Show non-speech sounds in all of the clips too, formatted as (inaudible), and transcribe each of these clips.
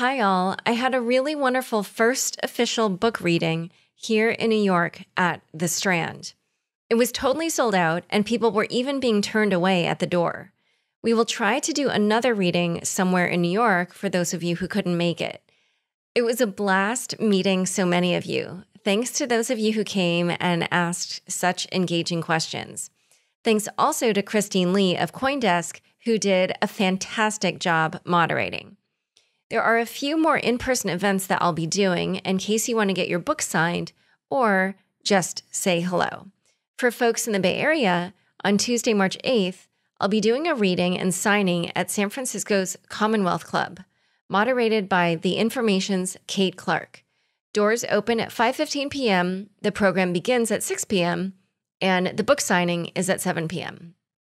Hi, all. I had a really wonderful first official book reading here in New York at The Strand. It was totally sold out, and people were even being turned away at the door. We will try to do another reading somewhere in New York for those of you who couldn't make it. It was a blast meeting so many of you. Thanks to those of you who came and asked such engaging questions. Thanks also to Christine Lee of Coindesk, who did a fantastic job moderating. There are a few more in person events that I'll be doing in case you want to get your book signed or just say hello. For folks in the Bay Area, on Tuesday, March 8th, I'll be doing a reading and signing at San Francisco's Commonwealth Club, moderated by The Information's Kate Clark. Doors open at 5:15 p.m., the program begins at 6 p.m., and the book signing is at 7 p.m.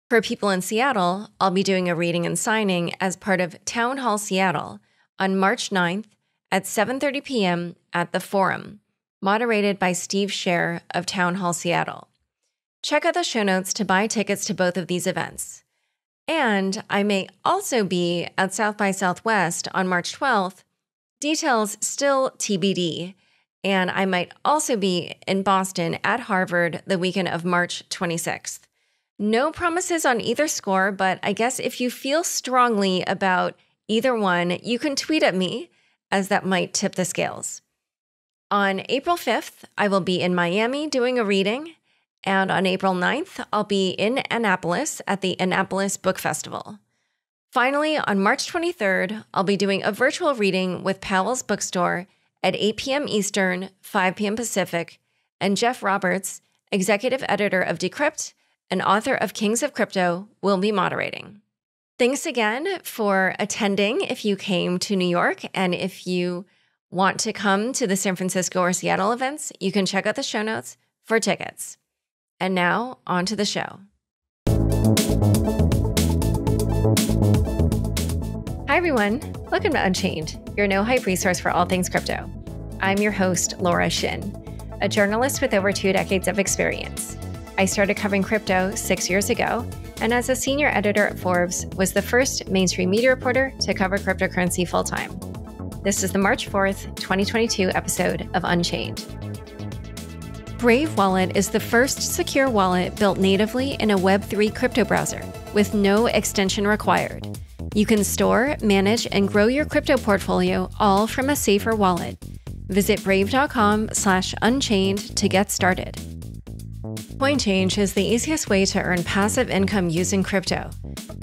For people in Seattle, I'll be doing a reading and signing as part of Town Hall Seattle on March 9th at 7:30 p.m. at the Forum, moderated by Steve Scher of Town Hall Seattle. Check out the show notes to buy tickets to both of these events. And I may also be at South by Southwest on March 12th. Details still TBD. And I might also be in Boston at Harvard the weekend of March 26th. No promises on either score, but I guess if you feel strongly about either one, you can tweet at me, as that might tip the scales. On April 5th, I will be in Miami doing a reading. And on April 9th, I'll be in Annapolis at the Annapolis Book Festival. Finally, on March 23rd, I'll be doing a virtual reading with Powell's Bookstore at 8 p.m. Eastern, 5 p.m. Pacific, and Jeff Roberts, executive editor of Decrypt and author of Kings of Crypto, will be moderating. Thanks again for attending if you came to New York. And if you want to come to the San Francisco or Seattle events, you can check out the show notes for tickets. And now, on to the show. Hi, everyone. Welcome to Unchained, your no hype resource for all things crypto. I'm your host, Laura Shin, a journalist with over two decades of experience. I started covering crypto six years ago and as a senior editor at Forbes, was the first mainstream media reporter to cover cryptocurrency full time. This is the March 4th, 2022 episode of Unchained. Brave Wallet is the first secure wallet built natively in a Web3 crypto browser with no extension required. You can store, manage, and grow your crypto portfolio all from a safer wallet. Visit brave.com/unchained to get started. CoinChange is the easiest way to earn passive income using crypto.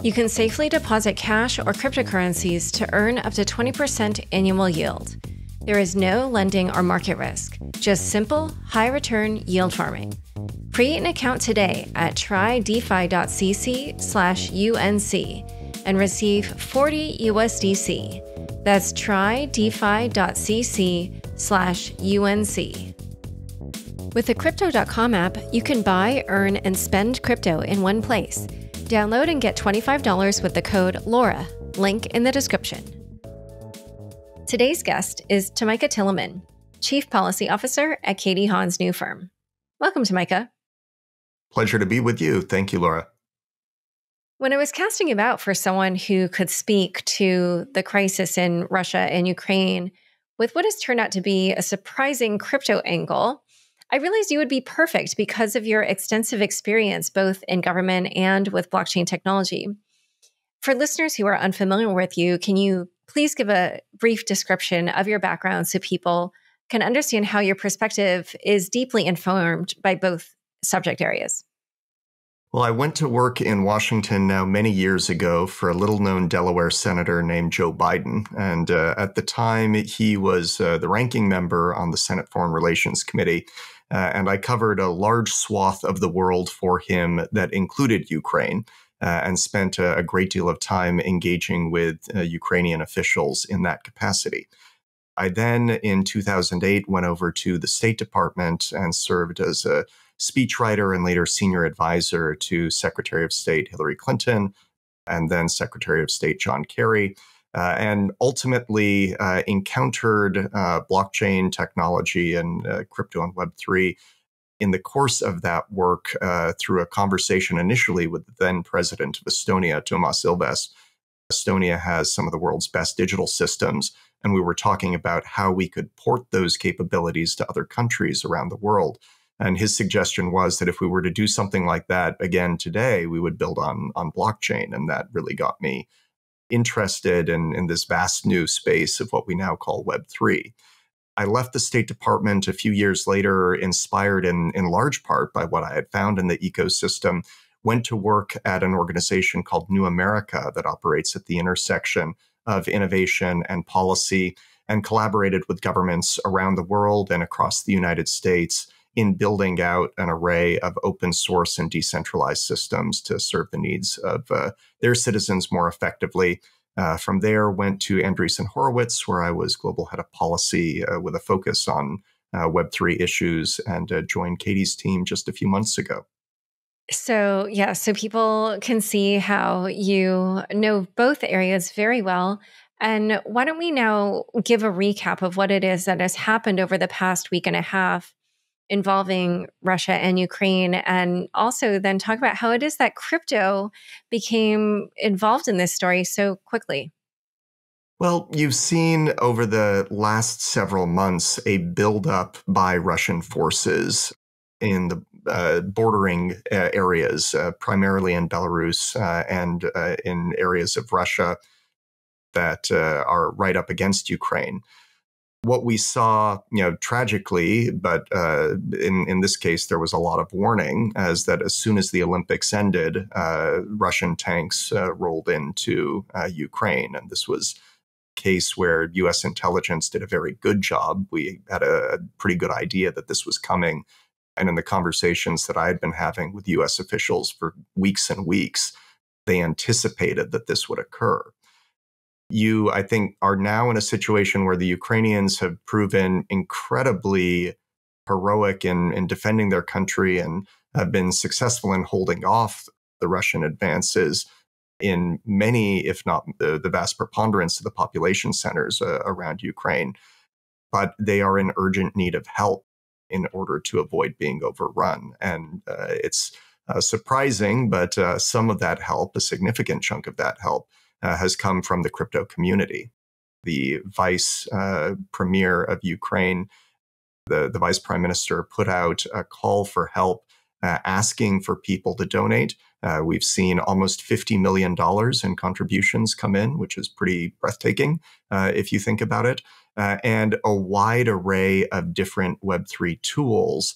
You can safely deposit cash or cryptocurrencies to earn up to 20% annual yield. There is no lending or market risk, just simple, high return yield farming. Create an account today at trydefi.cc slash UNC and receive 40 USDC. That's trydefi.cc slash UNC. With the Crypto.com app, you can buy, earn, and spend crypto in one place. Download and get $25 with the code LAURA, link in the description. Today's guest is Tomicah Tillemann, Chief Policy Officer at Katie Haun's new firm. Welcome, Tamika. Pleasure to be with you. Thank you, Laura. When I was casting about for someone who could speak to the crisis in Russia and Ukraine with what has turned out to be a surprising crypto angle, I realized you would be perfect because of your extensive experience both in government and with blockchain technology. For listeners who are unfamiliar with you, can you please give a brief description of your background so people can understand how your perspective is deeply informed by both subject areas? Well, I went to work in Washington now many years ago for a little known Delaware senator named Joe Biden. And uh, at the time, he was uh, the ranking member on the Senate Foreign Relations Committee. Uh, and I covered a large swath of the world for him that included Ukraine. Uh, and spent a, a, great deal of time engaging with uh, Ukrainian officials in that capacity. I then, in 2008, went over to the State Department and served as a speechwriter and later senior advisor to Secretary of State Hillary Clinton and then Secretary of State John Kerry uh, and ultimately uh, encountered uh, blockchain technology and uh, crypto and Web3 in the course of that work uh, through a conversation initially with the then president of Estonia, Toomas Ilves, Estonia has some of the world's best digital systems. And we were talking about how we could port those capabilities to other countries around the world. And his suggestion was that if we were to do something like that again today, we would build on, on blockchain. And that really got me interested in, in this vast new space of what we now call Web3. I left the State Department a few years later, inspired in, in large part by what I had found in the ecosystem, went to work at an organization called New America that operates at the intersection of innovation and policy and collaborated with governments around the world and across the United States in building out an array of open source and decentralized systems to serve the needs of uh, their citizens more effectively. Uh, from there, went to Andreessen Horowitz, where I was global head of policy uh, with a focus on uh, Web3 issues, and uh, joined Katie's team just a few months ago. So, yeah, so people can see how you know both areas very well. And why don't we now give a recap of what it is that has happened over the past week and a half involving Russia and Ukraine, and also then talk about how it is that crypto became involved in this story so quickly. Well, you've seen over the last several months a buildup by Russian forces in the uh, bordering uh, areas, uh, primarily in Belarus uh, and uh, in areas of Russia that uh, are right up against Ukraine what we saw, you know, tragically, but uh, in in this case, there was a lot of warning, as that as soon as the Olympics ended, uh, Russian tanks uh, rolled into uh, Ukraine, and this was a case where U.S. intelligence did a very good job. We had a pretty good idea that this was coming, and in the conversations that I had been having with U.S. officials for weeks and weeks, they anticipated that this would occur you, I think, are now in a situation where the Ukrainians have proven incredibly heroic in, in defending their country and have been successful in holding off the Russian advances in many, if not the, the vast preponderance of the population centers uh, around Ukraine. But they are in urgent need of help in order to avoid being overrun. And uh, it's uh, surprising, but uh, some of that help, a significant chunk of that help, uh, has come from the crypto community. The vice uh, premier of Ukraine, the, the vice prime minister, put out a call for help, uh, asking for people to donate. Uh, we've seen almost $50 million in contributions come in, which is pretty breathtaking uh, if you think about it, uh, and a wide array of different Web3 tools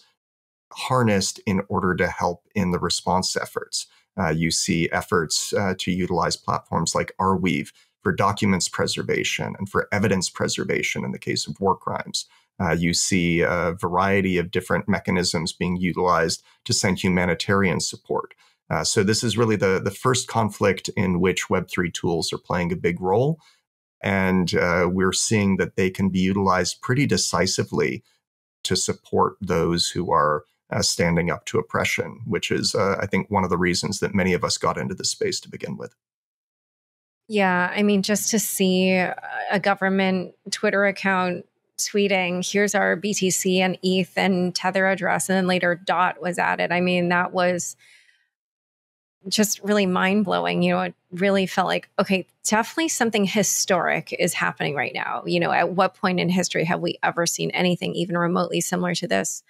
harnessed in order to help in the response efforts. Uh, you see efforts uh, to utilize platforms like Arweave for documents preservation and for evidence preservation in the case of war crimes. Uh, you see a variety of different mechanisms being utilized to send humanitarian support. Uh, so this is really the, the first conflict in which Web3 tools are playing a big role. And uh, we're seeing that they can be utilized pretty decisively to support those who are uh, standing up to oppression, which is, uh, I think, one of the reasons that many of us got into this space to begin with. Yeah, I mean, just to see a government Twitter account tweeting, here's our BTC and ETH and Tether address, and then later DOT was added. I mean, that was just really mind blowing. You know, it really felt like, okay, definitely something historic is happening right now. You know, at what point in history have we ever seen anything even remotely similar to this?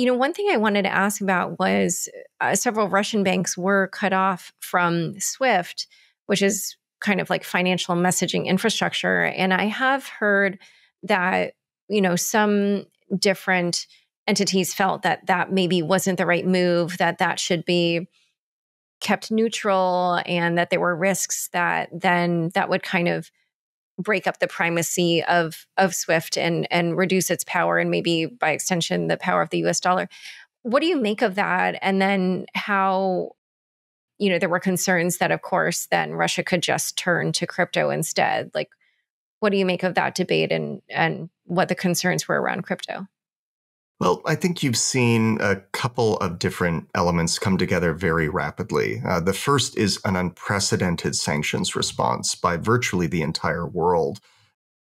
You know, one thing I wanted to ask about was uh, several Russian banks were cut off from SWIFT, which is kind of like financial messaging infrastructure. And I have heard that, you know, some different entities felt that that maybe wasn't the right move, that that should be kept neutral and that there were risks that then that would kind of break up the primacy of of Swift and and reduce its power and maybe by extension the power of the US dollar. What do you make of that? And then how you know there were concerns that of course then Russia could just turn to crypto instead. Like what do you make of that debate and and what the concerns were around crypto? Well, I think you've seen a couple of different elements come together very rapidly. Uh, the first is an unprecedented sanctions response by virtually the entire world.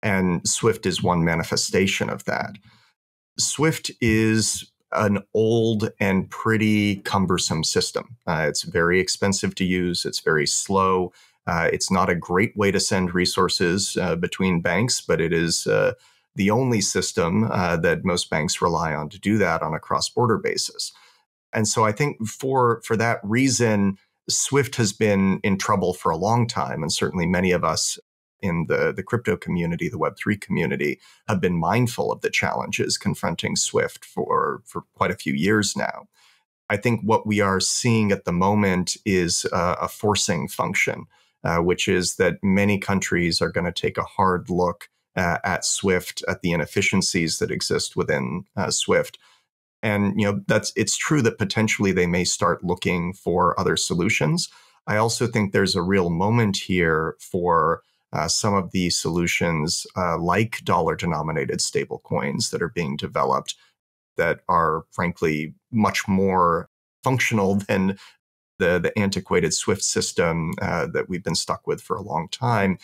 And SWIFT is one manifestation of that. SWIFT is an old and pretty cumbersome system. Uh, it's very expensive to use, it's very slow. Uh, it's not a great way to send resources uh, between banks, but it is uh, the only system uh, that most banks rely on to do that on a cross-border basis. And so I think for for that reason, Swift has been in trouble for a long time, and certainly many of us in the, the crypto community, the Web3 community, have been mindful of the challenges confronting Swift for, for quite a few years now. I think what we are seeing at the moment is uh, a forcing function, uh, which is that many countries are going to take a hard look uh, at Swift, at the inefficiencies that exist within uh, Swift. And you know that's it's true that potentially they may start looking for other solutions. I also think there's a real moment here for uh, some of the solutions uh, like dollar denominated stablecoins that are being developed that are frankly much more functional (laughs) than the, the antiquated Swift system uh, that we've been stuck with for a long time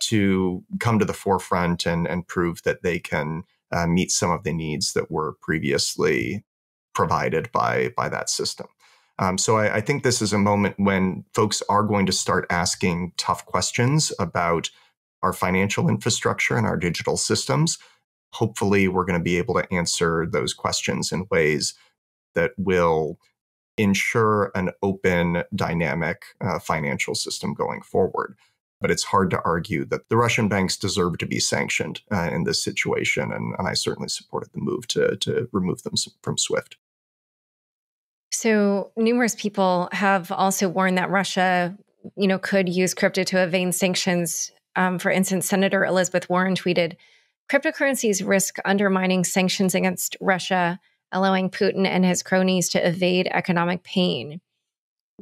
to come to the forefront and, and prove that they can uh, meet some of the needs that were previously provided by, by that system. Um, so I, I, think this is a moment when folks are going to start asking tough questions about our financial infrastructure and our digital systems hopefully we're going to be able to answer those questions in ways that will ensure an open, dynamic uh, financial system going forward. But it's hard to argue that the Russian banks deserve to be sanctioned uh, in this situation. And, and I certainly supported the move to, to remove them from SWIFT. So, numerous people have also warned that Russia, you know, could use crypto to evade sanctions. Um, for instance, Senator Elizabeth Warren tweeted, Cryptocurrencies risk undermining sanctions against Russia, allowing Putin and his cronies to evade economic pain.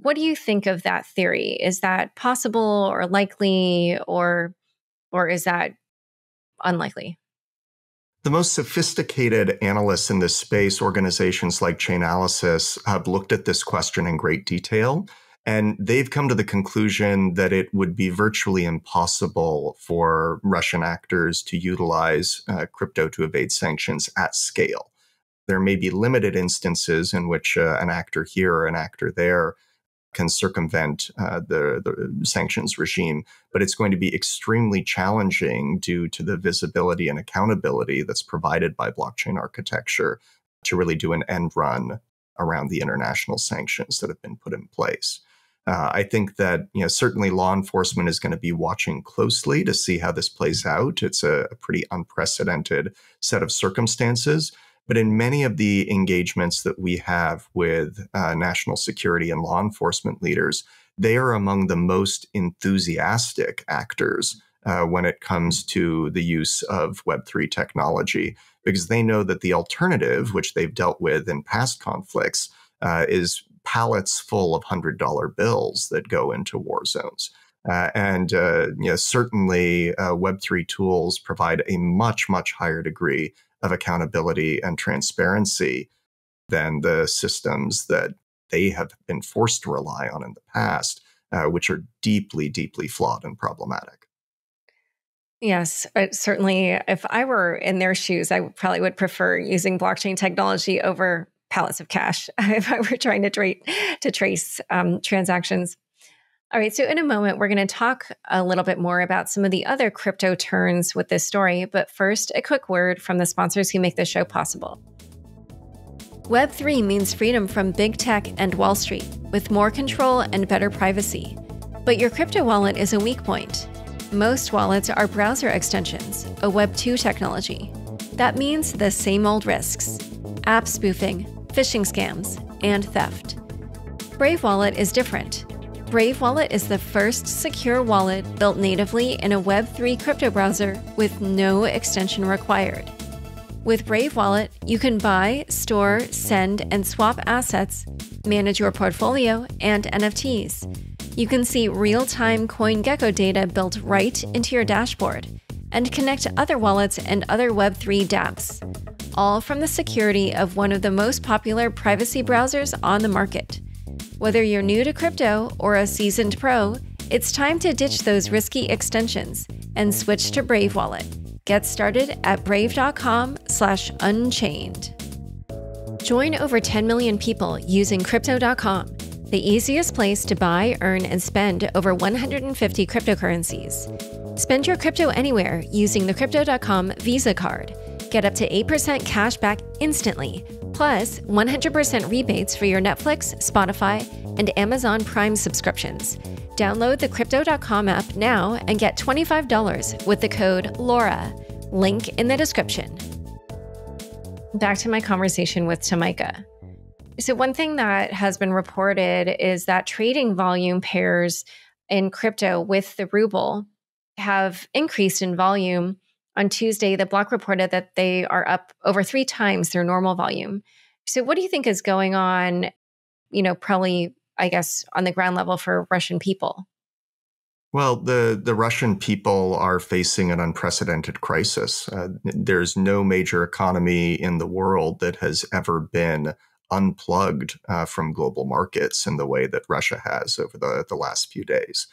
What do you think of that theory? Is that possible or likely or or is that unlikely? The most sophisticated analysts in this space, organizations like Chainalysis, have looked at this question in great detail and they've come to the conclusion that it would be virtually impossible for Russian actors to utilize uh, crypto to evade sanctions at scale. There may be limited instances in which uh, an actor here or an actor there can circumvent uh, the, the, sanctions regime, but it's going to be extremely challenging due to the visibility and accountability that's provided by blockchain architecture to really do an end run around the international sanctions that have been put in place. Uh, I think that you know certainly law enforcement is going to be watching closely to see how this plays out. It's a, a pretty unprecedented set of circumstances. But in many of the engagements that we have with uh, national security and law enforcement leaders, they are among the most enthusiastic actors uh, when it comes to the use of Web3 technology, because they know that the alternative, which they've dealt with in past conflicts, uh, is pallets full of hundred dollar bills that go into war zones. Uh, and uh, you know, certainly, uh, Web3 tools provide a much, much higher degree of accountability and transparency than the systems that they have been forced to rely on in the past, uh, which are deeply, deeply flawed and problematic. Yes, certainly. If I were in their shoes, I probably would prefer using blockchain technology over pallets of cash (laughs) if I were trying to, tra- to trace um, transactions. All right, so in a moment, we're going to talk a little bit more about some of the other crypto turns with this story. But first, a quick word from the sponsors who make this show possible. Web3 means freedom from big tech and Wall Street, with more control and better privacy. But your crypto wallet is a weak point. Most wallets are browser extensions, a Web2 technology. That means the same old risks app spoofing, phishing scams, and theft. Brave Wallet is different. Brave Wallet is the first secure wallet built natively in a Web3 crypto browser with no extension required. With Brave Wallet, you can buy, store, send, and swap assets, manage your portfolio, and NFTs. You can see real time CoinGecko data built right into your dashboard and connect other wallets and other Web3 dApps all from the security of one of the most popular privacy browsers on the market. Whether you're new to crypto or a seasoned pro, it's time to ditch those risky extensions and switch to Brave Wallet. Get started at brave.com/unchained. Join over 10 million people using crypto.com. the easiest place to buy, earn, and spend over 150 cryptocurrencies. Spend your crypto anywhere using the Crypto.com Visa card. Get up to 8% cash back instantly, plus 100% rebates for your Netflix, Spotify, and Amazon Prime subscriptions. Download the Crypto.com app now and get $25 with the code LAURA. Link in the description. Back to my conversation with Tomicah. So, one thing that has been reported is that trading volume pairs in crypto with the ruble have increased in volume. On Tuesday, the block reported that they are up over three times their normal volume. So, what do you think is going on? You know, probably, I guess, on the ground level for Russian people? Well, the, the Russian people are facing an unprecedented crisis. Uh, there's no major economy in the world that has ever been unplugged uh, from global markets in the way that Russia has over the, the last few days.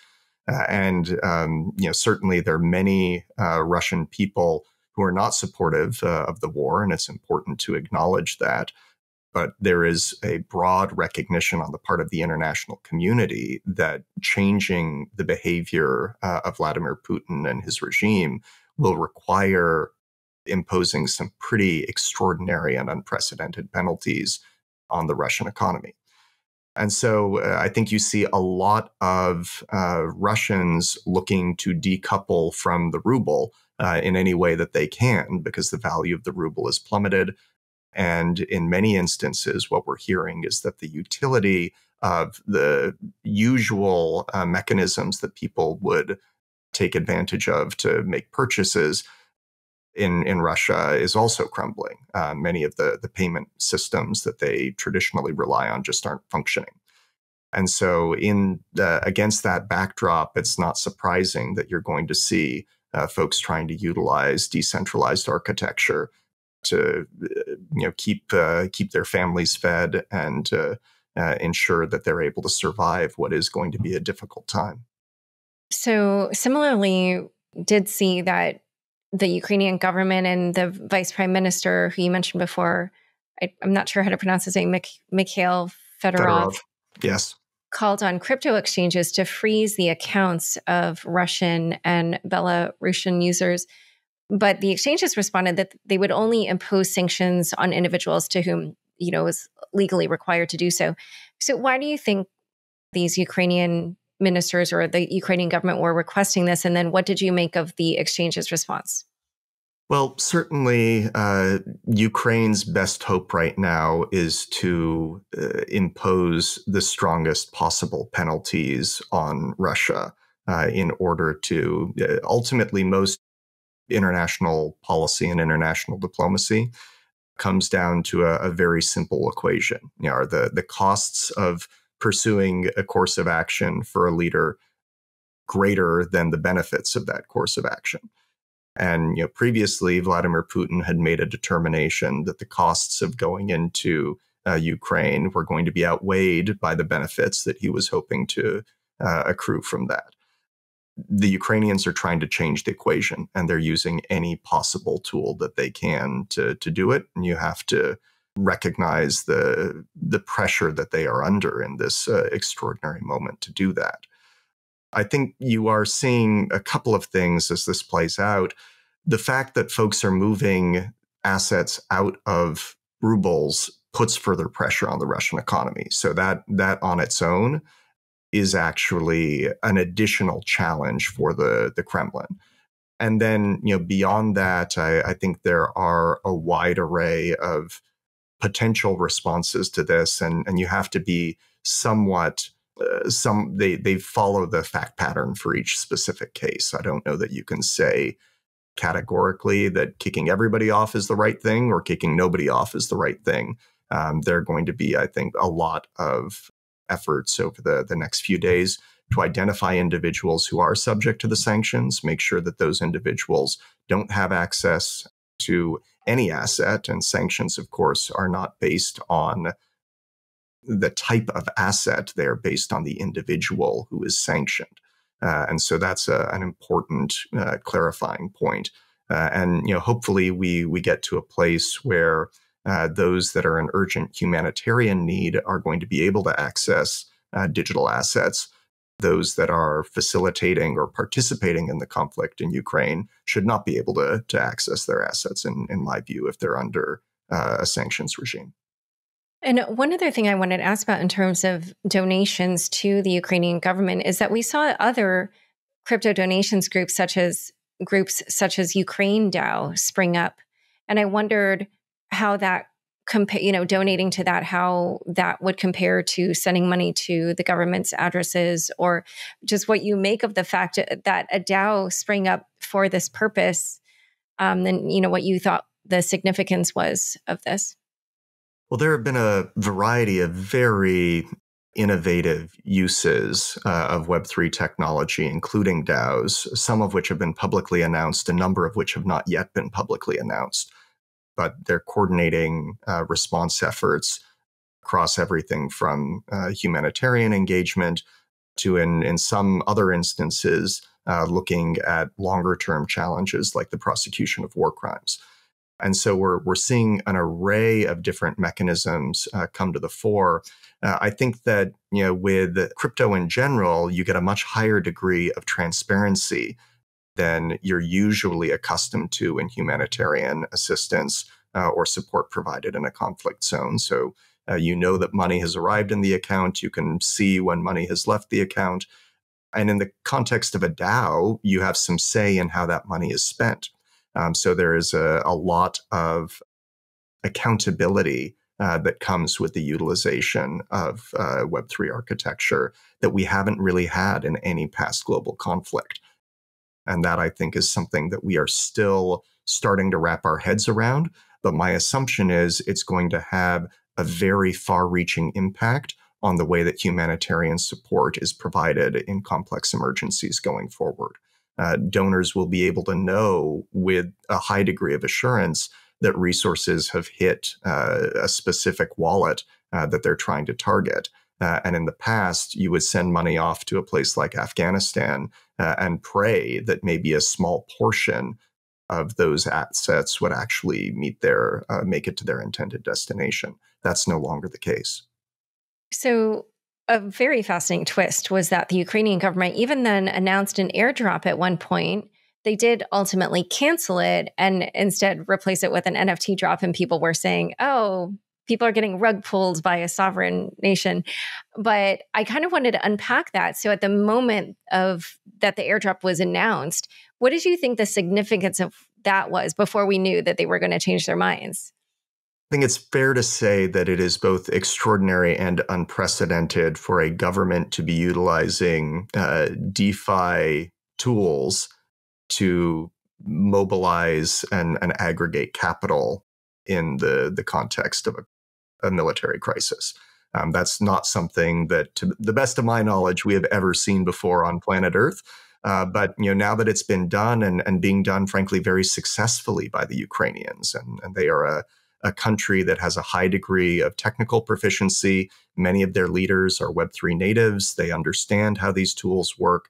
Uh, and um, you know, certainly there are many uh, Russian people who are not supportive uh, of the war, and it's important to acknowledge that. But there is a broad recognition on the part of the international community that changing the behavior uh, of Vladimir Putin and his regime will require imposing some pretty extraordinary and unprecedented penalties on the Russian economy. And so uh, I think you see a lot of uh, Russians looking to decouple from the ruble uh, in any way that they can because the value of the ruble is plummeted. And in many instances, what we're hearing is that the utility of the usual uh, mechanisms that people would take advantage of to make purchases in, in Russia is also crumbling. Uh, many of the, the payment systems that they traditionally rely on just aren't functioning. And so, in against that backdrop, it's not surprising that you're going to see uh, folks trying to utilize decentralized architecture to, uh, you know, keep uh, keep their families fed and uh, ensure that they're able to survive what is going to be a difficult time. So, similarly, did see that the Ukrainian government and the vice prime minister, who you mentioned before, I, am not sure how to pronounce his name, Mik- Mikhail Fedorov, Fedorov. Yes. Called on crypto exchanges to freeze the accounts of Russian and Belarusian users. But the exchanges responded that they would only impose sanctions on individuals to whom, you know, was legally required to do so. So why do you think these Ukrainian ministers or the Ukrainian government were requesting this? And then what did you make of the exchange's response? Well, certainly, uh, Ukraine's best hope right now is to uh, impose the strongest possible penalties on Russia uh, in order to uh, ultimately, most international policy and international diplomacy comes down to a, a very simple equation. You know, are the the costs of pursuing a course of action for a leader greater than the benefits of that course of action. And you know, previously, Vladimir Putin had made a determination that the costs of going into uh, Ukraine were going to be outweighed by the benefits that he was hoping to uh, accrue from that. The Ukrainians are trying to change the equation, and they're using any possible tool that they can to to do it. And you have to recognize the the pressure that they are under in this uh, extraordinary moment to do that. I think you are seeing a couple of things as this plays out. The fact that folks are moving assets out of rubles puts further pressure on the Russian economy. So that that on its own is actually an additional challenge for the the Kremlin. And then, you know, beyond that, I, I think there are a wide array of potential responses to this, and and you have to be somewhat uh, some they they follow the fact pattern for each specific case. I don't know that you can say categorically that kicking everybody off is the right thing or kicking nobody off is the right thing. Um, there are going to be, I think, a lot of efforts over the the next few days to identify individuals who are subject to the sanctions, make sure that those individuals don't have access to any asset. And sanctions, of course, are not based on the type of asset, they're based on the individual who is sanctioned. Uh, and so that's a, an important uh, clarifying point. Uh, and you know, hopefully, we we get to a place where uh, those that are in urgent humanitarian need are going to be able to access uh, digital assets. Those that are facilitating or participating in the conflict in Ukraine should not be able to, to access their assets, in, in my view, if they're under uh, a sanctions regime. And one other thing I wanted to ask about in terms of donations to the Ukrainian government is that we saw other crypto donations groups such as groups such as Ukraine DAO spring up. And I wondered how that compare, you know, donating to that, how that would compare to sending money to the government's addresses, or just what you make of the fact that a DAO sprang up for this purpose, um, and you know what you thought the significance was of this. Well, there have been a variety of very innovative uses uh, of Web3 technology, including DAOs, some of which have been publicly announced, a number of which have not yet been publicly announced. But they're coordinating uh, response efforts across everything from uh, humanitarian engagement to, in, in some other instances, uh, looking at longer term challenges like the prosecution of war crimes. And so we're, we're seeing an array of different mechanisms uh, come to the fore. Uh, I think that you know with crypto in general, you get a much higher degree of transparency than you're usually accustomed to in humanitarian assistance uh, or support provided in a conflict zone. So uh, you know that money has arrived in the account. You can see when money has left the account. And in the context of a DAO, you have some say in how that money is spent. Um, so there is a, a lot of accountability uh, that comes with the utilization of uh, Web3 architecture that we haven't really had in any past global conflict. And that I think is something that we are still starting to wrap our heads around. But my assumption is it's going to have a very far reaching impact on the way that humanitarian support is provided in complex emergencies going forward uh, donors will be able to know with a high degree of assurance that resources have hit uh, a specific wallet uh, that they're trying to target. Uh, and in the past, you would send money off to a place like Afghanistan uh, and pray that maybe a small portion of those assets would actually meet their uh, make it to their intended destination. That's no longer the case. So a very fascinating twist was that the Ukrainian government even then announced an airdrop at one point. They did ultimately cancel it and instead replace it with an NFT drop. And people were saying, oh, people are getting rug pulled by a sovereign nation. But I kind of wanted to unpack that. So at the moment of that the airdrop was announced, what did you think the significance of that was before we knew that they were going to change their minds? I think it's fair to say that it is both extraordinary and unprecedented for a government to be utilizing uh, DeFi tools to mobilize and, and aggregate capital in the, the context of a, a military crisis. Um, that's not something that, to the best of my knowledge, we have ever seen before on planet Earth. Uh, but you know, now that it's been done and, and being done, frankly, very successfully by the Ukrainians, and, and they are a a country that has a high degree of technical proficiency. Many of their leaders are Web3 natives. They understand how these tools work.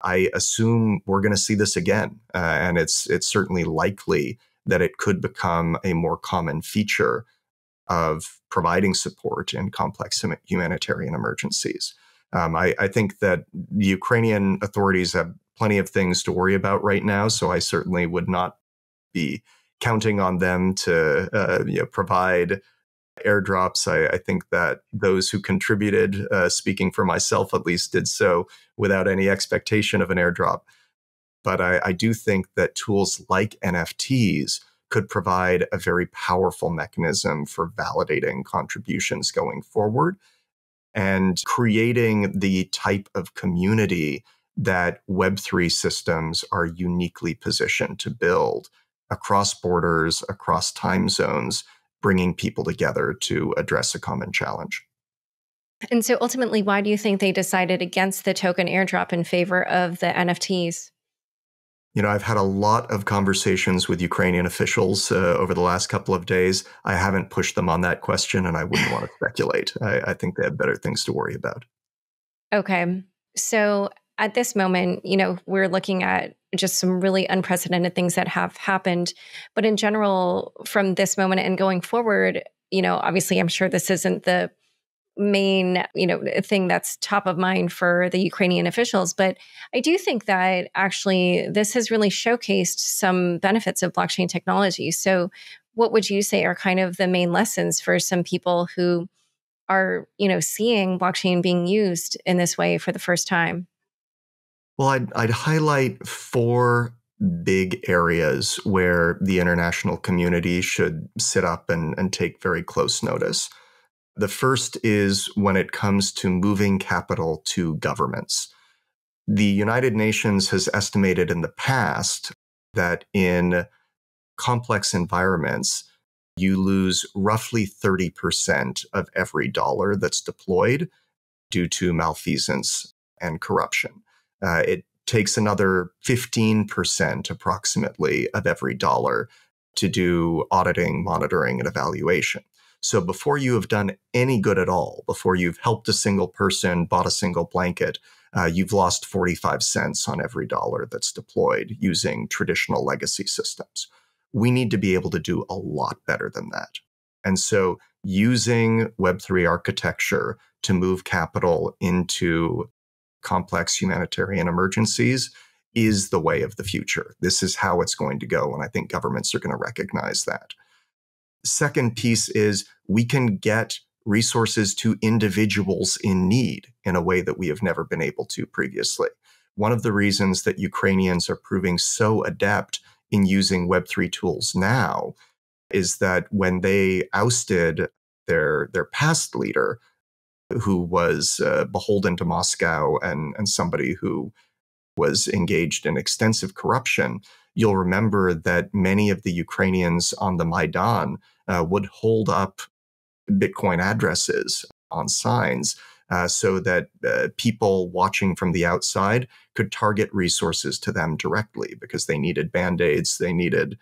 I assume we're going to see this again, uh, and it's it's certainly likely that it could become a more common feature of providing support in complex humanitarian emergencies. Um, I, I, think that the Ukrainian authorities have plenty of things to worry about right now, so I certainly would not be counting on them to uh, you know, provide airdrops. I, I, think that those who contributed, uh, speaking for myself at least, did so without any expectation of an airdrop. But I, I do think that tools like NFTs could provide a very powerful mechanism for validating contributions going forward and creating the type of community that Web3 systems are uniquely positioned to build across borders, across time zones, bringing people together to address a common challenge. And so ultimately, why do you think they decided against the token airdrop in favor of the NFTs? You know, I've had a lot of conversations with Ukrainian officials uh, over the last couple of days. I haven't pushed them on that question, and I wouldn't want to (laughs) speculate. I, I think they have better things to worry about. Okay. So at this moment, you know, we're looking at just some really unprecedented things that have happened. But in general, from this moment and going forward, you know, obviously, I'm sure this isn't the main, you know, thing that's top of mind for the Ukrainian officials. But I do think that actually this has really showcased some benefits of blockchain technology. So, what would you say are kind of the main lessons for some people who are, you know, seeing blockchain being used in this way for the first time? Well, I'd, I'd highlight four big areas where the international community should sit up and, and take very close notice. The first is when it comes to moving capital to governments. The United Nations has estimated in the past that in complex environments, you lose roughly 30% of every dollar that's deployed due to malfeasance and corruption. Uh, it takes another 15% approximately of every dollar to do auditing, monitoring, and evaluation. So before you have done any good at all, before you've helped a single person, bought a single blanket, uh, you've lost 45 cents on every dollar that's deployed using traditional legacy systems. We need to be able to do a lot better than that. And so using Web3 architecture to move capital into complex humanitarian emergencies is the way of the future. This is how it's going to go. And I think governments are going to recognize that. Second piece is we can get resources to individuals in need in a way that we have never been able to previously. One of the reasons that Ukrainians are proving so adept in using Web3 tools now is that when they ousted their, their past leader, who was uh, beholden to Moscow and, and somebody who was engaged in extensive corruption, you'll remember that many of the Ukrainians on the Maidan uh, would hold up Bitcoin addresses on signs uh, so that uh, people watching from the outside could target resources to them directly because they needed band aids, they needed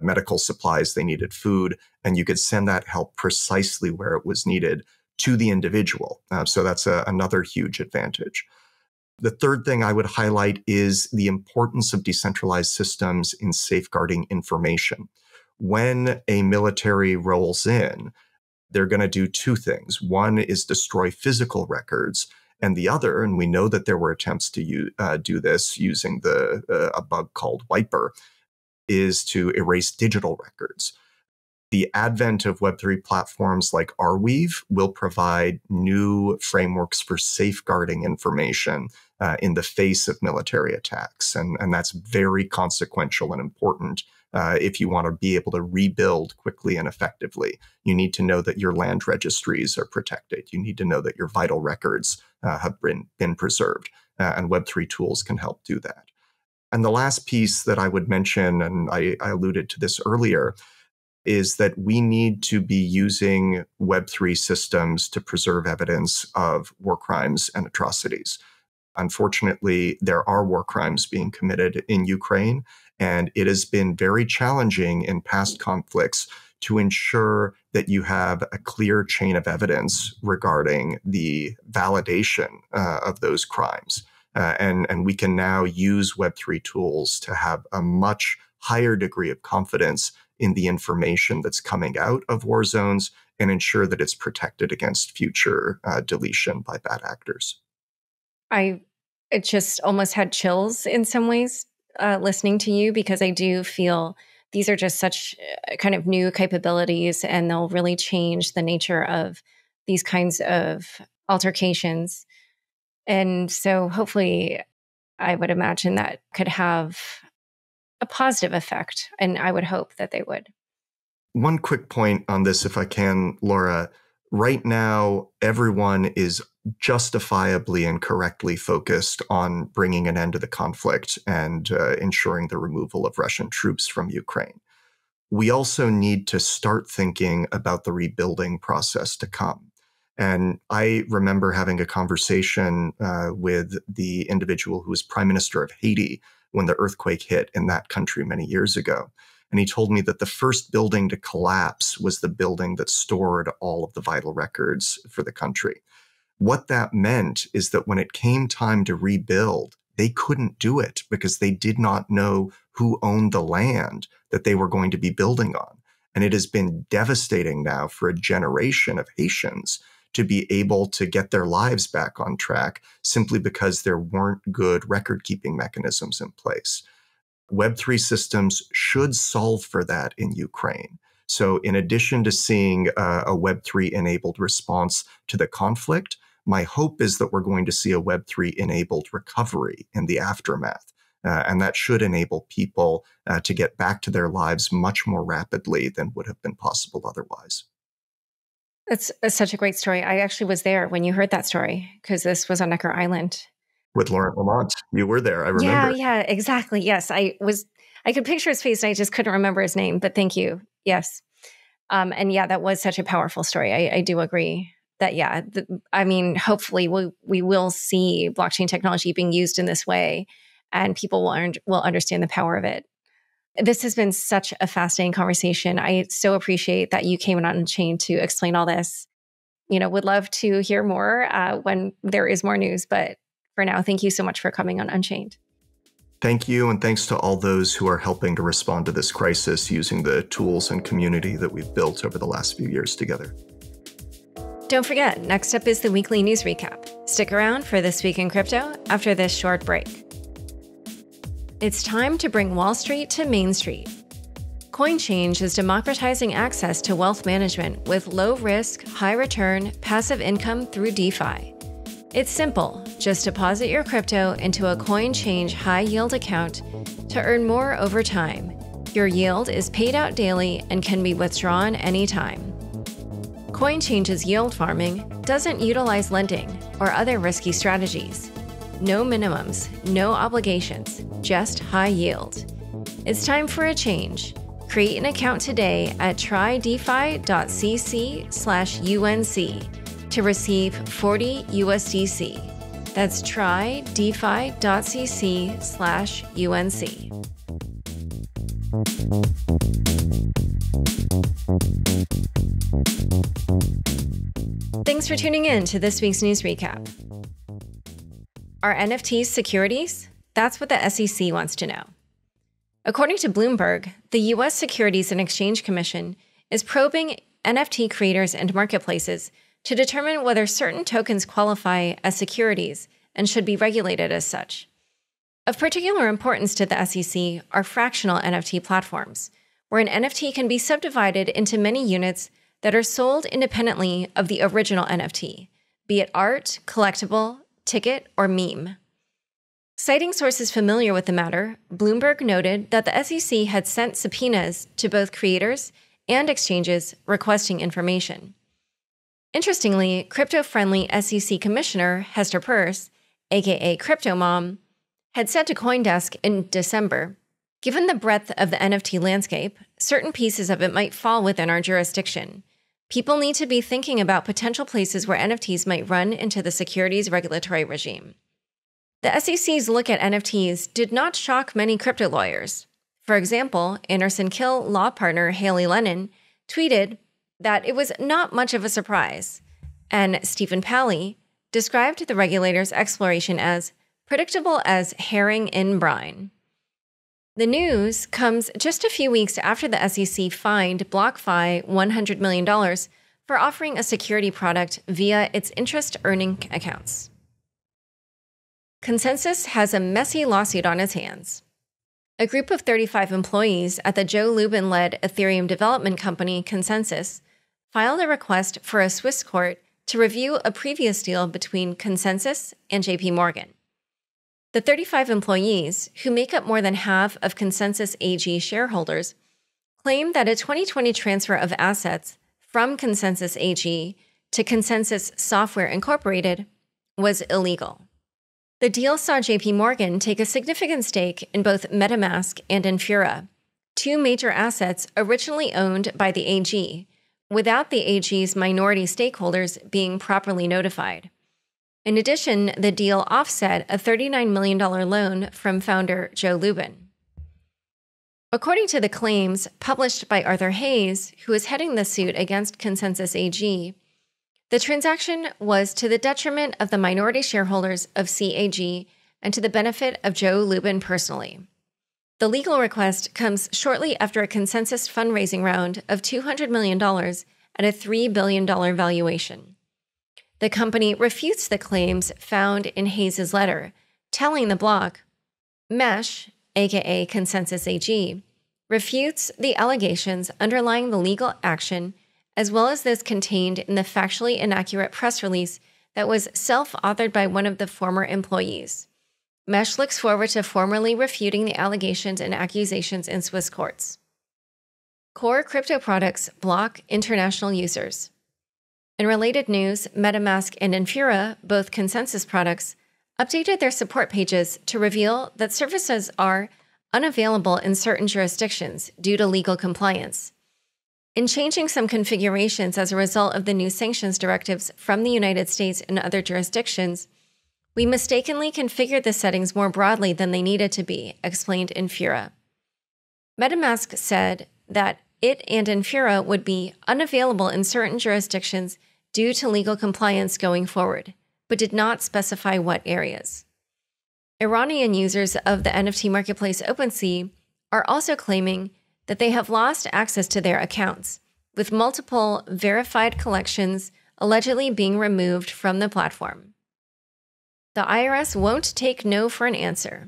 medical supplies, they needed food, and you could send that help precisely where it was needed to the individual. Uh, so that's a, another huge advantage. The third thing I would highlight is the importance of decentralized systems in safeguarding information. When a military rolls in, they're going to do two things. One is destroy physical records, and the other, and we know that there were attempts to uh, do this using the uh, a bug called Wiper, is to erase digital records the advent of Web3 platforms like Arweave will provide new frameworks for safeguarding information uh, in the face of military attacks. And, and that's very consequential and important uh, if you want to be able to rebuild quickly and effectively. You need to know that your land registries are protected. You need to know that your vital records uh, have been, been preserved. Uh, and Web3 tools can help do that. And the last piece that I would mention, and I, I alluded to this earlier, is that we need to be using Web3 systems to preserve evidence of war crimes and atrocities. Unfortunately, there are war crimes being committed in Ukraine, and it has been very challenging in past conflicts to ensure that you have a clear chain of evidence regarding the validation uh, of those crimes. Uh, and, and we can now use Web3 tools to have a much higher degree of confidence in the information that's coming out of war zones and ensure that it's protected against future uh, deletion by bad actors. I it just almost had chills in some ways uh, listening to you because I do feel these are just such uh, kind of new capabilities and they'll really change the nature of these kinds of altercations. And so hopefully I would imagine that could have a positive effect. And I would hope that they would. One quick point on this, if I can, Laura. Right now, everyone is justifiably and correctly focused on bringing an end to the conflict and uh, ensuring the removal of Russian troops from Ukraine. We also need to start thinking about the rebuilding process to come. And I remember having a conversation uh, with the individual who was prime minister of Haiti when the earthquake hit in that country many years ago. And he told me that the first building to collapse was the building that stored all of the vital records for the country. What that meant is that when it came time to rebuild, they couldn't do it because they did not know who owned the land that they were going to be building on. And it has been devastating now for a generation of Haitians to be able to get their lives back on track simply because there weren't good record keeping mechanisms in place. Web3 systems should solve for that in Ukraine. So, in addition to seeing uh, a Web3 enabled response to the conflict, my hope is that we're going to see a Web3 enabled recovery in the aftermath. Uh, and that should enable people uh, to get back to their lives much more rapidly than would have been possible otherwise. That's, such a great story. I actually was there when you heard that story because this was on Necker Island. With Laurent Lamont. You were there. I remember. Yeah, yeah, exactly. Yes. I was, I could picture his face. And I just couldn't remember his name, but thank you. Yes. Um, and yeah, that was such a powerful story. I, I do agree that, yeah, the, I mean, hopefully we, we will see blockchain technology being used in this way and people will, un- will understand the power of it. This has been such a fascinating conversation. I so appreciate that you came on Chain to explain all this. You know, would love to hear more uh, when there is more news. But for now, thank you so much for coming on Unchained. Thank you, and thanks to all those who are helping to respond to this crisis using the tools and community that we've built over the last few years together. Don't forget, next up is the weekly news recap. Stick around for This Week in Crypto after this short break. It's time to bring Wall Street to Main Street. CoinChange is democratizing access to wealth management with low risk, high return, passive income through DeFi. It's simple just deposit your crypto into a CoinChange high yield account to earn more over time. Your yield is paid out daily and can be withdrawn anytime. CoinChange's yield farming doesn't utilize lending or other risky strategies. No minimums, no obligations, just high yield. It's time for a change. Create an account today at trydefi.cc/unc to receive 40 USDC. That's trydefi.cc/unc. Thanks for tuning in to this week's news recap. Are NFTs securities? That's what the SEC wants to know. According to Bloomberg, the U.S. Securities and Exchange Commission is probing NFT creators and marketplaces to determine whether certain tokens qualify as securities and should be regulated as such. Of particular importance to the SEC are fractional NFT platforms, where an NFT can be subdivided into many units that are sold independently of the original NFT, be it art, collectible, ticket, or meme. Citing sources familiar with the matter, Bloomberg noted that the SEC had sent subpoenas to both creators and exchanges requesting information. Interestingly, crypto friendly SEC Commissioner Hester Peirce, aka Crypto Mom, had said to Coindesk in December Given the breadth of the NFT landscape, certain pieces of it might fall within our jurisdiction, people need to be thinking about potential places where NFTs might run into the securities regulatory regime. The SEC's look at NFTs did not shock many crypto lawyers. For example, Anderson Kill law partner Hailey Lennon tweeted that it was not much of a surprise, and Stephen Palley described the regulator's exploration as predictable as herring in brine. The news comes just a few weeks after the SEC fined BlockFi $100 million for offering a security product via its interest earning accounts. ConsenSys has a messy lawsuit on its hands. A group of 35 employees at the Joe Lubin led Ethereum development company ConsenSys filed a request for a Swiss court to review a previous deal between ConsenSys and JP Morgan. The 35 employees, who make up more than half of ConsenSys AG shareholders, claim that a 2020 transfer of assets from ConsenSys AG to ConsenSys Software Incorporated was illegal. The deal saw JP Morgan take a significant stake in both MetaMask and Infura, two major assets originally owned by the AG, without the AG's minority stakeholders being properly notified. In addition, the deal offset a $39 million loan from founder Joe Lubin. According to the claims published by Arthur Hayes, who is heading the suit against ConsenSys AG, the transaction was to the detriment of the minority shareholders of CAG and to the benefit of Joe Lubin personally. The legal request comes shortly after a ConsenSys fundraising round of $200 million at a $3 billion valuation. the company refutes the claims found in Hayes' letter, telling the block Mesh, aka ConsenSys AG, refutes the allegations underlying the legal action, as well as those contained in the factually inaccurate press release that was self authored by one of the former employees. Mesh looks forward to formally refuting the allegations and accusations in Swiss courts. Core crypto products block international users. In related news, MetaMask and Infura, both ConsenSys products, updated their support pages to reveal that services are unavailable in certain jurisdictions due to legal compliance. In changing some configurations as a result of the new sanctions directives from the United States and other jurisdictions, we mistakenly configured the settings more broadly than they needed to be, explained Infura. MetaMask said that it and Infura would be unavailable in certain jurisdictions due to legal compliance going forward, but did not specify what areas. Iranian users of the NFT marketplace OpenSea are also claiming that they have lost access to their accounts, with multiple verified collections allegedly being removed from the platform. The IRS won't take no for an answer.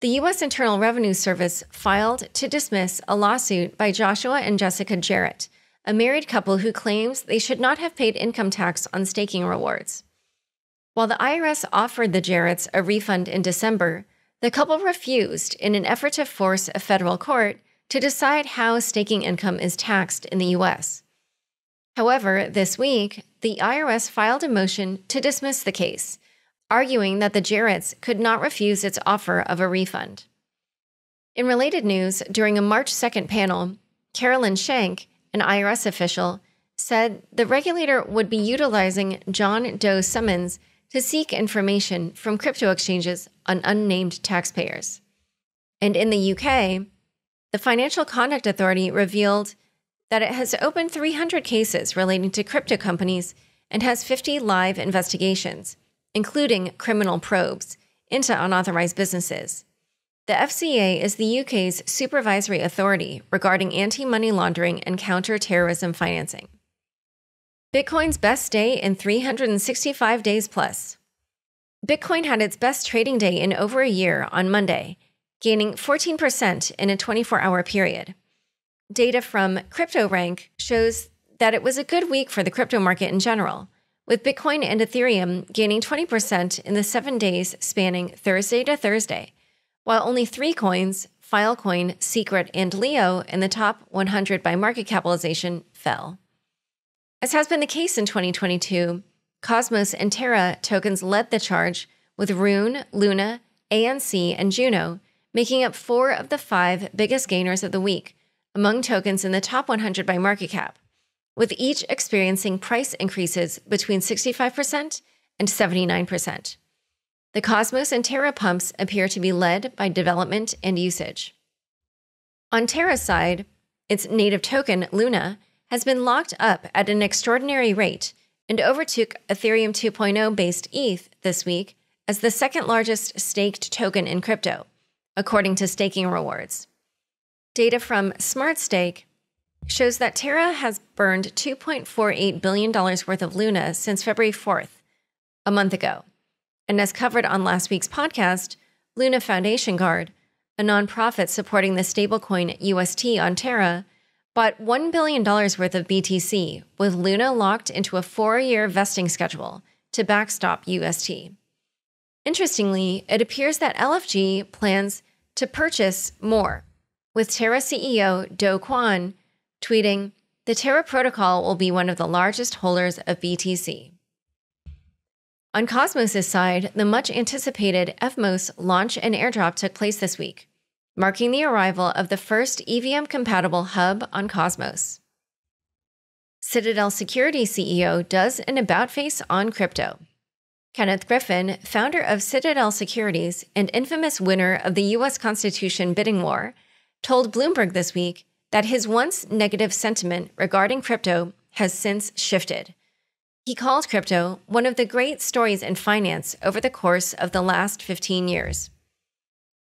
The U.S. Internal Revenue Service filed to dismiss a lawsuit by Joshua and Jessica Jarrett, a married couple who claims they should not have paid income tax on staking rewards. While the IRS offered the Jarretts a refund in December, the couple refused in an effort to force a federal court to decide how staking income is taxed in the U.S. However, this week, the IRS filed a motion to dismiss the case, arguing that the Jarretts could not refuse its offer of a refund. In related news, during a March 2nd panel, Carolyn Schenck, an IRS official, said the regulator would be utilizing John Doe summons to seek information from crypto exchanges on unnamed taxpayers. And in the UK, the Financial Conduct Authority revealed that it has opened 300 cases relating to crypto companies and has 50 live investigations, including criminal probes, into unauthorized businesses. The FCA is the UK's supervisory authority regarding anti money laundering and counter terrorism financing. Bitcoin's best day in 365 days plus. Bitcoin had its best trading day in over a year on Monday, gaining 14% in a 24 hour period. Data from CryptoRank shows that it was a good week for the crypto market in general, with Bitcoin and Ethereum gaining 20% in the seven days spanning Thursday to Thursday, while only three coins, Filecoin, Secret, and Leo, in the top 100 by market capitalization, fell. As has been the case in 2022, Cosmos and Terra tokens led the charge, with Rune, Luna, ANC, and Juno making up four of the five biggest gainers of the week among tokens in the top 100 by market cap, with each experiencing price increases between 65% and 79%. The Cosmos and Terra pumps appear to be led by development and usage. On Terra's side, its native token, Luna, has been locked up at an extraordinary rate and overtook Ethereum 2.0 based ETH this week as the second largest staked token in crypto, according to staking rewards. Data from SmartStake shows that Terra has burned $2.48 billion worth of Luna since February 4th, a month ago. And as covered on last week's podcast, Luna Foundation Guard, a nonprofit supporting the stablecoin UST on Terra, bought $1 billion worth of BTC, with Luna locked into a four year vesting schedule to backstop UST. Interestingly, it appears that LFG plans to purchase more, with Terra CEO Do Kwon tweeting, The Terra protocol will be one of the largest holders of BTC. On Cosmos' side, the much anticipated Evmos launch and airdrop took place this week marking the arrival of the first EVM compatible hub on Cosmos. Citadel Security CEO does an about face on crypto. Kenneth Griffin, founder of Citadel Securities and infamous winner of the U.S. Constitution bidding war, told Bloomberg this week that his once negative sentiment regarding crypto has since shifted. He called crypto one of the great stories in finance over the course of the last 15 years.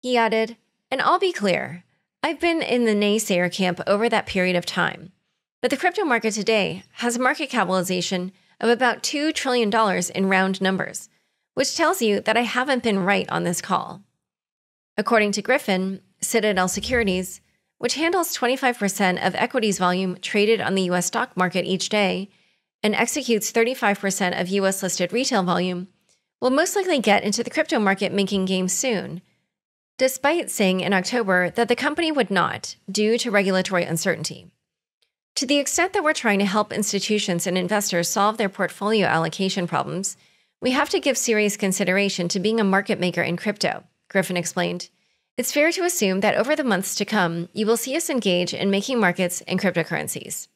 He added, and I'll be clear, I've been in the naysayer camp over that period of time. But the crypto market today has a market capitalization of about $2 trillion in round numbers, which tells you that I haven't been right on this call. According to Griffin, Citadel Securities, which handles 25% of equities volume traded on the US stock market each day and executes 35% of US listed retail volume, will most likely get into the crypto market making game soon, despite saying in October that the company would not, due to regulatory uncertainty. To the extent that we're trying to help institutions and investors solve their portfolio allocation problems, we have to give serious consideration to being a market maker in crypto, Griffin explained. It's fair to assume that over the months to come, you will see us engage in making markets in cryptocurrencies.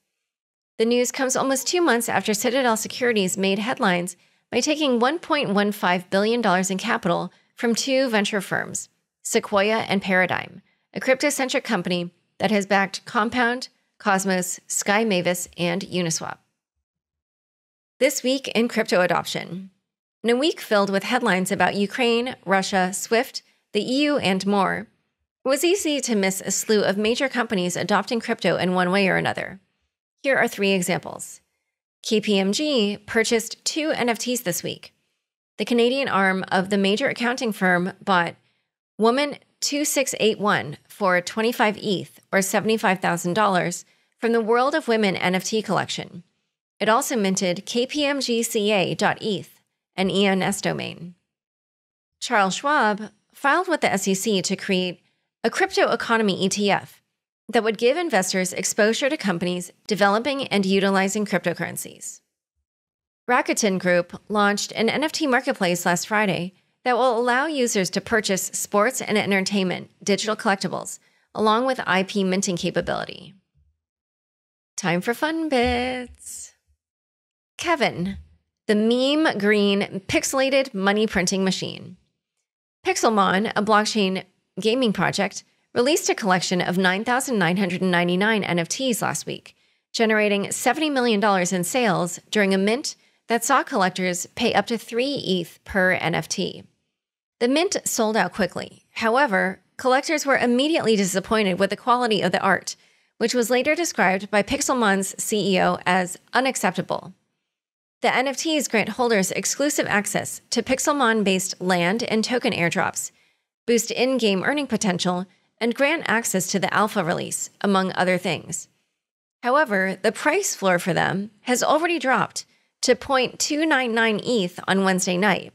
The news comes almost two months after Citadel Securities made headlines by taking $1.15 billion in capital from two venture firms, Sequoia and Paradigm, a crypto centric company that has backed Compound, Cosmos, Sky Mavis, and Uniswap. This week in crypto adoption. In a week filled with headlines about Ukraine, Russia, Swift, the EU, and more, it was easy to miss a slew of major companies adopting crypto in one way or another. Here are three examples. KPMG purchased two NFTs this week. The Canadian arm of the major accounting firm bought Woman 2681 for 25 ETH or $75,000 from the World of Women NFT collection. It also minted kpmgca.eth, an ENS domain. Charles Schwab filed with the SEC to create a crypto economy ETF that would give investors exposure to companies developing and utilizing cryptocurrencies. Rakuten Group launched an NFT marketplace last Friday that will allow users to purchase sports and entertainment digital collectibles along with IP minting capability. Time for fun bits. Kevin, the meme green pixelated money printing machine. Pixelmon, a blockchain gaming project, released a collection of 9,999 NFTs last week, generating $70 million in sales during a mint that saw collectors pay up to 3 ETH per NFT. The mint sold out quickly. However, collectors were immediately disappointed with the quality of the art, which was later described by Pixelmon's CEO as unacceptable. The NFTs grant holders exclusive access to Pixelmon based land and token airdrops, boost in game earning potential, and grant access to the alpha release, among other things. However, the price floor for them has already dropped to 0.299 ETH on Wednesday night,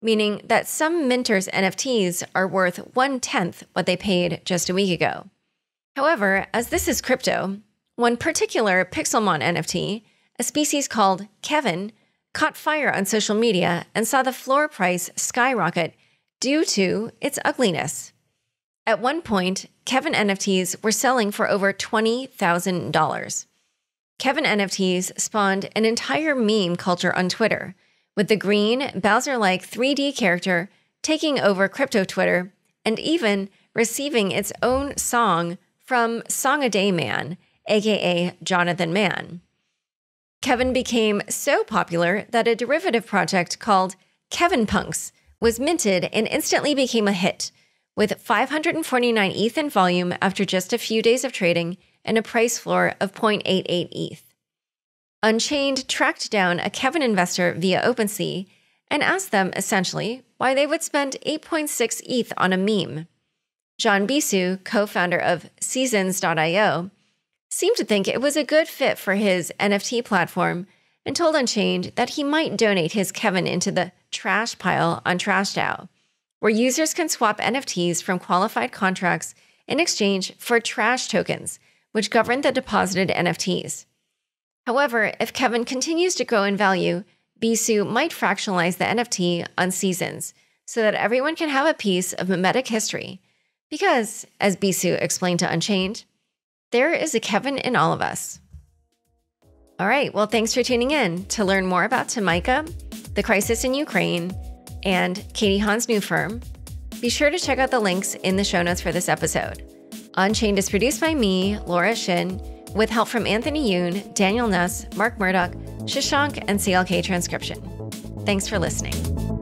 meaning that some Minters NFTs are worth one tenth what they paid just a week ago. However, as this is crypto, one particular Pixelmon NFT, a species called Kevin, caught fire on social media and saw the floor price skyrocket due to its ugliness. At one point, Kevin NFTs were selling for over $20,000. Kevin NFTs spawned an entire meme culture on Twitter, with the green, Bowser like 3D character taking over crypto Twitter and even receiving its own song from Song a Day Man, aka Jonathan Mann. Kevin became so popular that a derivative project called Kevin Punks was minted and instantly became a hit with 549 ETH in volume after just a few days of trading and a price floor of 0.88 ETH. Unchained tracked down a Kevin investor via OpenSea and asked them essentially why they would spend 8.6 ETH on a meme. John Bisu, co founder of Seasons.io, seemed to think it was a good fit for his NFT platform and told Unchained that he might donate his Kevin into the trash pile on TrashDAO where users can swap NFTs from qualified contracts in exchange for trash tokens, which govern the deposited NFTs. However, if Kevin continues to grow in value, Bisu might fractionalize the NFT on seasons so that everyone can have a piece of memetic history. Because, as Bisu explained to Unchained, there is a Kevin in all of us. All right, well, thanks for tuning in. To learn more about Tomicah, the crisis in Ukraine, and Katie Haun's new firm, be sure to check out the links in the show notes for this episode. Unchained is produced by me, Laura Shin, with help from Anthony Yoon, Daniel Nuss, Mark Murdoch, Shashank, and CLK Transcription. Thanks for listening.